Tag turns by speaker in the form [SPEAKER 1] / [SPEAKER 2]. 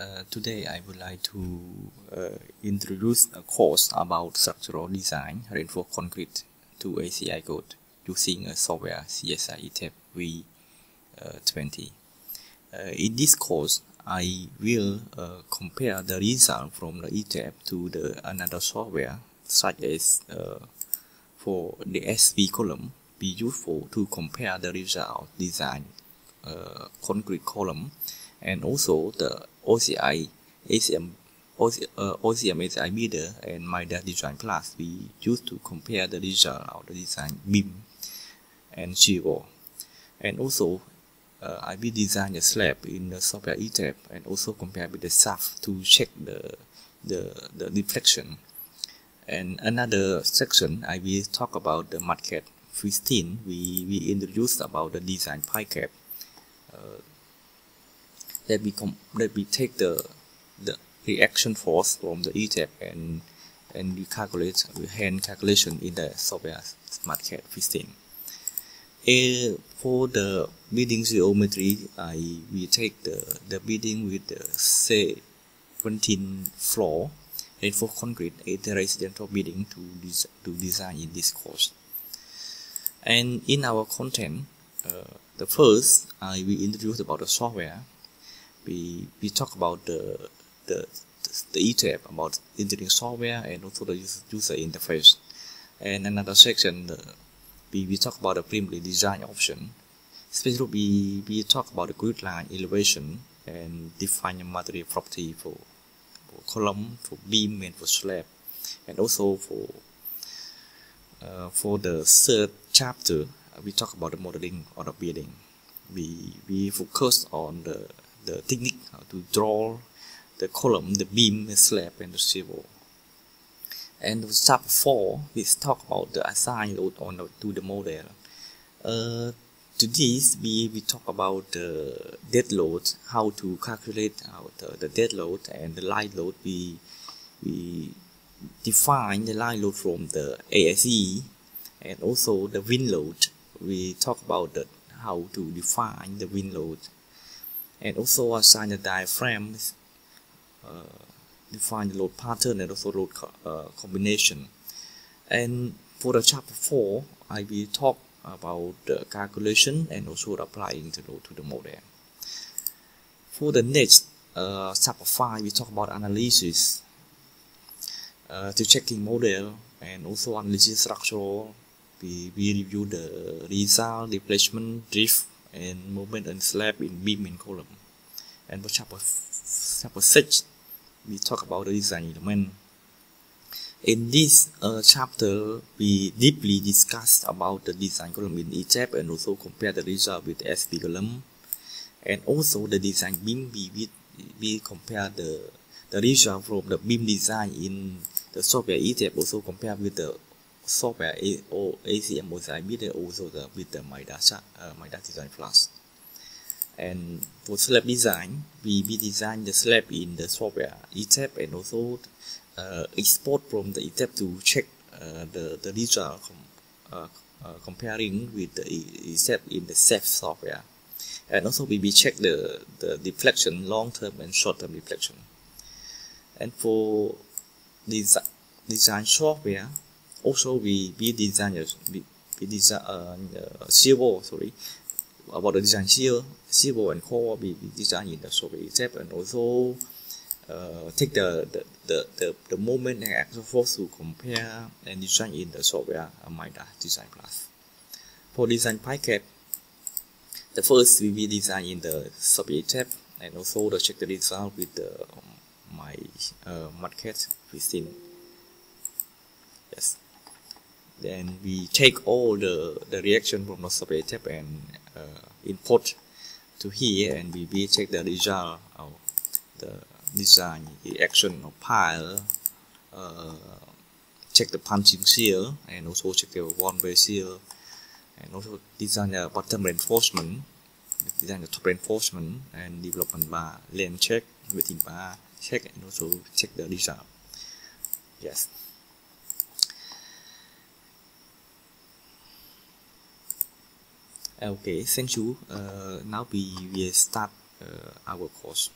[SPEAKER 1] Uh, today I would like to uh, introduce a course about structural design reinforced concrete to ACI code using a software CSI ETABS V20. Uh, in this course, I will uh, compare the result from the ETABS to the another software such as uh, for the spColumn be useful to compare the result design uh, concrete column and also the OCI ACM OCM, uh, RCM ACI Builder and MIDAS Design Plus we used to compare the result of the design beam and wall. And also, uh, I will design a slab in the software ETABS and also compare with the SAFE to check the, the, the deflection. And another section, I will talk about the MathCAD 15. We, we introduced about the design pile cap uh, that we com- that we take the the reaction force from the ETABS and and we calculate we hand calculation in the software MathCAD 15. A, for the building geometry, I we take the the building with the say 17 floor and for concrete a residential building to des- to design in this course. And in our content, uh, the first I will introduce about the software. We we talk about the the the ETABS about engineering software and also the user interface. And another section, the, we, we talk about the preliminary design option. Especially we, we talk about the grid line elevation and define material property for, for column, for beam and for slab. And also for uh, for the third chapter, uh, we talk about the modeling of the building. We we focus on the the technique how to draw the column, the beam, the slab, and the wall. And chapter four, we talk about the assign load on the, to the model. Uh, to this, we, we talk about the dead load, how to calculate out the, the dead load and the light load. We we define the line load from the ASE and also the wind load. We talk about the, how to define the wind load and also assign the diaphragm, uh, define the load pattern and also load co uh, combination. And for the chapter 4, I will talk about the calculation and also applying the load to the model. For the next uh, chapter 5, we talk about analysis uh, to checking model and also analysis structural. We, we review the result, displacement, drift, and movement and slab in beam and column. And for chapter, chapter 6, we talk about the design element. In this uh, chapter, we deeply discuss about the design column in ETABS and also compare the result with the spColumn. And also the design beam, we, we, we compare the, the result from the beam design in the software ETABS also compare with the software or ACM design with also the with the MIDAS uh, Design Plus. And for slab design, we, we design the slab in the software ETABS and also uh, export from the ETABS to check uh, the the result com, uh, uh, comparing with the ETABS in the SAP software. And also we, we check the, the deflection long term and short term deflection. And for design, design software, also we, we design we, we design uh, uh, shear sorry about the design shear wall and core we, we design in the software itself and also uh, take the the, the, the, the moment and actual force to compare and design in the software uh, Design Plus. For design pile cap, the first we will design in the software tab and also the check the result with the um, my uh, MathCAD 15. Then we take all the, the reaction from the software tab and uh, import to here and we will check the result of the design reaction of pile, uh, check the punching shear and also check the one way shear and also design the bottom reinforcement, design the top reinforcement and development bar, lane check, waiting bar, check and also check the result. Yes. Okay, thank you. Now we will start our course